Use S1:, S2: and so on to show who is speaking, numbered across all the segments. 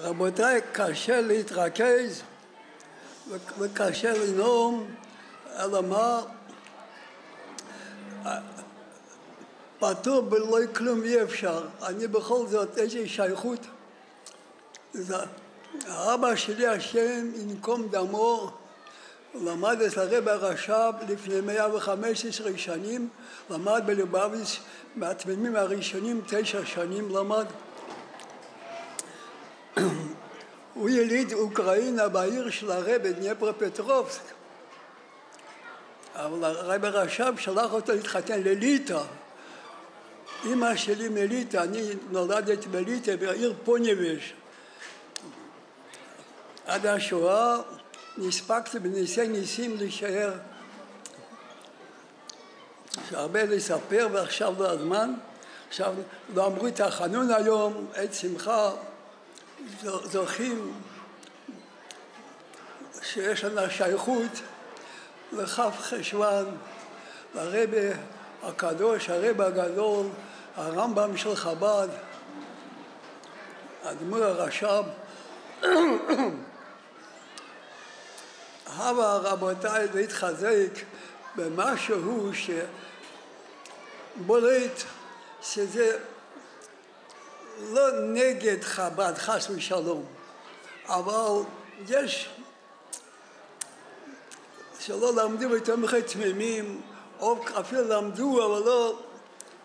S1: רבותיי, קשה להתרכז וקשה לנאום, אלא מה? פטור בלא כלום אי אפשר. אני בכל זאת איזושהי שייכות. האבא שלי, השם ינקום דמו, למד את הרב הרש"ב לפני 115 שנים, למד בלובביץ' מהתמימים הראשונים, תשע שנים למד. הוא יליד אוקראינה בעיר של הרב דניפרו-פטרובסק אבל הרב הרש"ב שלח אותו להתחתן לליטא. אימא שלי מליטא, אני נולדתי בליטא בעיר פוניבש עד השואה נספקתי בניסי ניסים להישאר. יש הרבה לספר ועכשיו לא הזמן. עכשיו לא אמרו את החנון היום, עת שמחה זוכים שיש לנו שייכות לכף חשוון, לרבה הקדוש, הרבה הגדול, הרמב"ם של חב"ד, אדמו"ר הרש"ב. הבה רבותיי להתחזק במשהו שבולט שזה לא נגד חב"ד, חס ושלום, אבל יש שלא למדו יותר מדי תמימים, או אפילו למדו, אבל לא,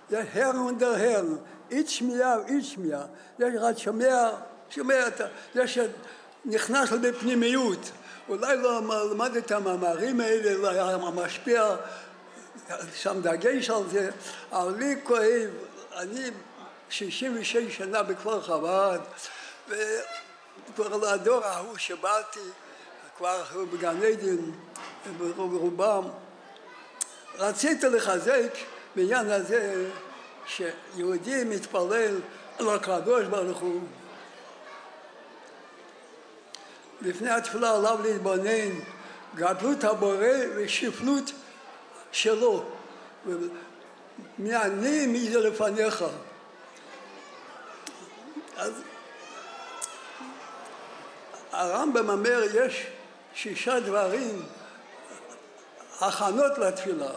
S1: זה הר אונדר הר, אית שמיעה ואית שמיעה, יש רק שומע, שומע, יש נכנס בפנימיות, אולי לא למד את המאמרים האלה, לא היה משפיע, שם דגש על זה, אבל לי כואב, אני 66 שנה בכפר חב"ד, וכבר לדור ההוא שבאתי, כבר בגן עדן, ברובם. רציתי לחזק בעניין הזה שיהודי מתפלל לקדוש ברוך הוא. לפני התפילה עליו להתבונן גדלות הבורא ושפלות שלו. מי אני מי זה לפניך אז הרמב"ם אומר יש שישה דברים הכנות לתפילה.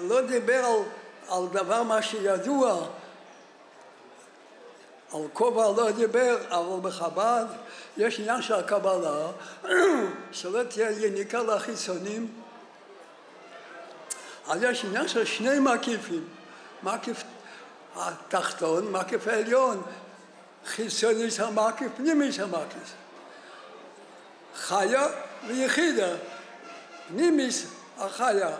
S1: לא דיבר על, על דבר מה שידוע על כובע לא דיבר, אבל בחב"ד יש עניין של הקבלה שלא תהיה יניקה לחיצונים אז יש עניין של שני מקיפים מקיף התחתון, מקיף העליון, חיצוני של מקיף, פנימי של מקיף. חיה ויחידה, פנימיס החיה,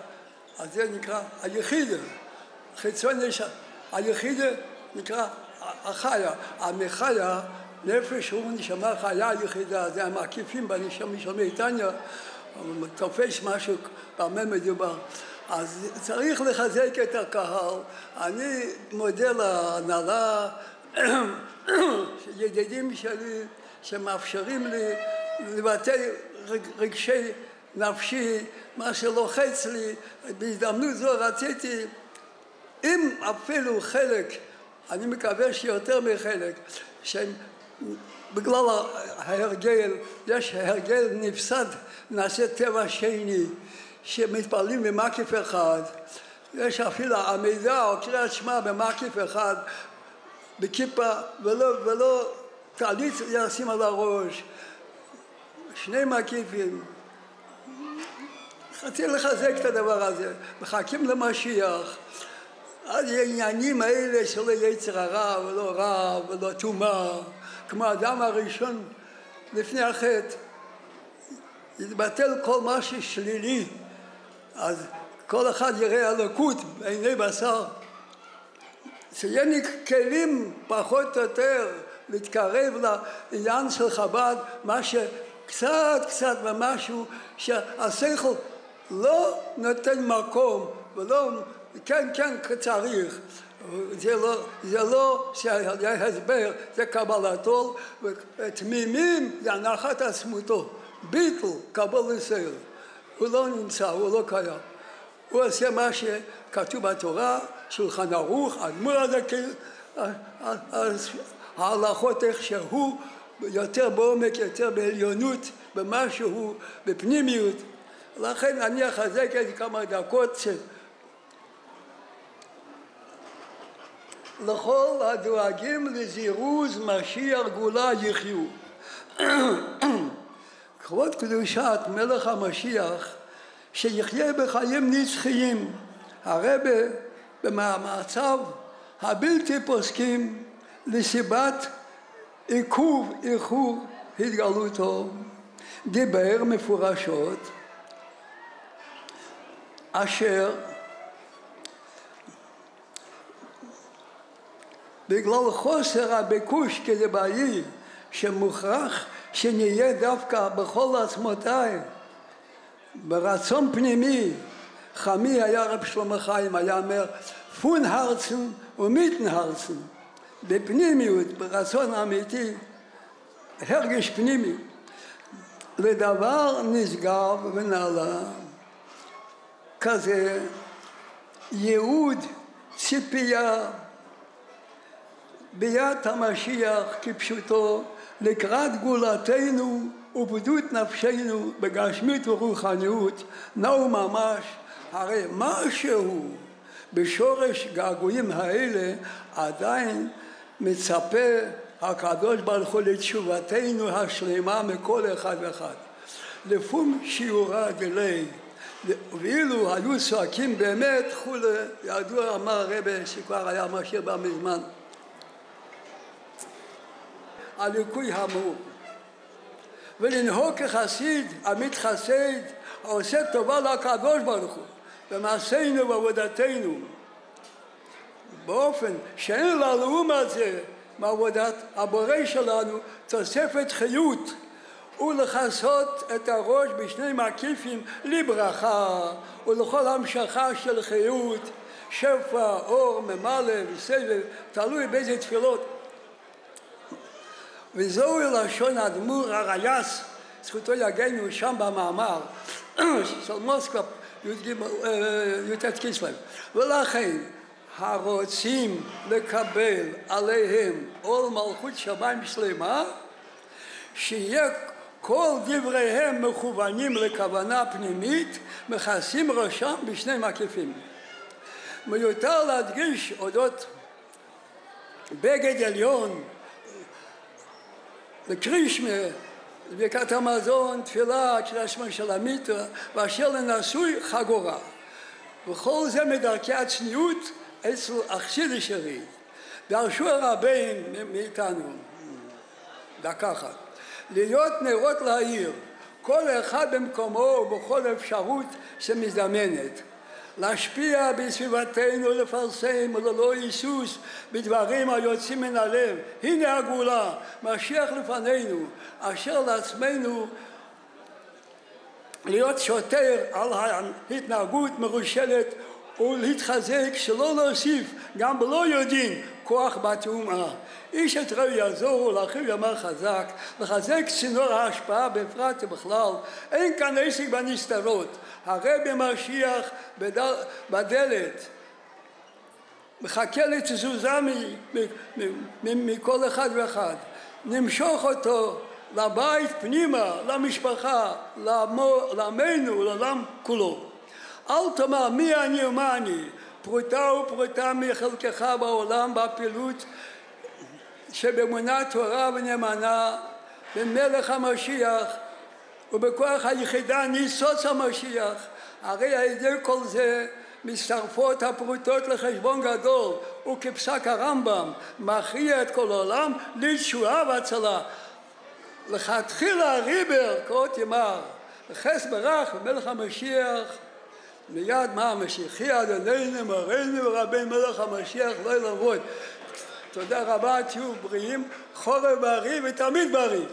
S1: אז זה נקרא היחידה, חיצוני של היחידה נקרא החיה, המחיה נפש הוא נשמה חיה יחידה, זה המקיפים בנשמה של מאיתניה, תופס משהו, במה מדובר. אז צריך לחזק את הקהל. אני מודה להנהלה, ידידים שלי שמאפשרים לי לבטא רגשי נפשי, מה שלוחץ לי. בהזדמנות זו רציתי, אם אפילו חלק, אני מקווה שיותר מחלק, שהם בגלל ההרגל, יש הרגל נפסד, נעשה טבע שני. שמתפללים במקיף אחד, יש אפילו עמידה או קריאת שמע במקיף אחד, בכיפה, ולא, ולא טלית לשים על הראש, שני מקיפים. רציתי לחזק את הדבר הזה, מחכים למשיח. אז העניינים האלה שלא יצר הרע ולא רע ולא טומאה, כמו האדם הראשון לפני החטא, יתבטל כל מה ששלילי אז כל אחד יראה אלוקות בעיני בשר. שיהיה לי כלים פחות או יותר להתקרב לעניין של חב"ד, מה שקצת קצת במשהו שהשכל לא נותן מקום ולא, כן כן צריך, זה לא, זה לא שהיה הסבר, זה קבלתו, ותמימים זה הנחת עצמותו, ביטל, קבל ישראל. הוא לא נמצא, הוא לא קיים. הוא עושה מה שכתוב בתורה, שולחן ערוך, אדמו"ר הדקל, ההלכות איך שהוא יותר בעומק, יותר בעליונות, במשהו, בפנימיות. לכן אני אחזק את כמה דקות ש... לכל הדואגים לזירוז משיח גאולה יחיו. כבוד קדושת מלך המשיח שיחיה בחיים נצחיים. הרבה במאמציו הבלתי פוסקים לסיבת עיכוב איחור התגלותו דיבר מפורשות אשר בגלל חוסר הביקוש כדבעי שמוכרח שנהיה דווקא בכל עצמותיי ברצון פנימי חמי היה רב שלמה חיים היה אומר פון הרצן ומיתן הרצן בפנימיות ברצון אמיתי הרגש פנימי. לדבר נשגב ונעלה כזה ייעוד ציפייה ביד המשיח כפשוטו לקראת גאולתנו ובדות נפשנו בגשמית ורוחניות נאו ממש הרי משהו בשורש געגועים האלה עדיין מצפה הקדוש ברוך הוא לתשובתנו השלמה מכל אחד ואחד. לפום שיעורא דלי ואילו היו צועקים באמת כולי, ידוע אמר הרבה שכבר היה משאיר בה מזמן הליקוי האמור ולנהוג כחסיד המתחסד העושה טובה לקדוש ברוך הוא במעשינו ובעבודתנו. באופן שאין לעומת זה מעבודת הבורא שלנו תוספת חיות ולכסות את הראש בשני מקיפים לברכה ולכל המשכה של חיות שפע, אור, ממלא וסבב, תלוי באיזה תפילות וזהו לשון האדמו"ר הרייס, זכותו יגנו שם במאמר של מוסקבה י"ט כסלו. ולכן הרוצים לקבל עליהם עול מלכות שמיים שלמה, שיהיה כל דבריהם מכוונים לכוונה פנימית, מכסים ראשם בשני מקיפים. מיותר להדגיש אודות בגד עליון לקרישמה, ברכת המזון, תפילה, קריאת שמע של המיטה, ואשר לנשוי חגורה. וכל זה מדרכי הצניעות אצל אכסיד שלי. דרשו הרבים מאיתנו, דקה אחת, להיות נרות לעיר, כל אחד במקומו ובכל אפשרות שמזדמנת. להשפיע בסביבתנו, לפרסם וללא היסוס בדברים היוצאים מן הלב. הנה הגאולה, משיח לפנינו, אשר לעצמנו להיות שוטר על ההתנהגות מרושלת ולהתחזק שלא להוסיף גם בלא יודעים כוח בתאומה. איש את רעהו יעזור ולאחיו יאמר חזק, לחזק צינור ההשפעה בפרט ובכלל. אין כאן עסק בנסתרות. הרבי משיח בדל, בדלת מחכה לתזוזה מכל אחד ואחד. נמשוך אותו לבית פנימה, למשפחה, לעמנו, לעולם כולו. אל תאמר מי אני ומה אני, פרוטה ופרוטה מחלקך בעולם בפעילות שבאמונה תורה ונאמנה במלך המשיח ובכוח היחידה ניסוץ המשיח. הרי על ידי כל זה מצטרפות הפרוטות לחשבון גדול וכפסק הרמב"ם מכריע את כל העולם לתשועה והצלה. לכתחילה ריבר קרות ימר חס ברך ומלך המשיח מיד מה המשיחי אדוננו מרנו ורבי מלך המשיח לא לעבוד תודה רבה תהיו בריאים. חורף בריא ותמיד בריא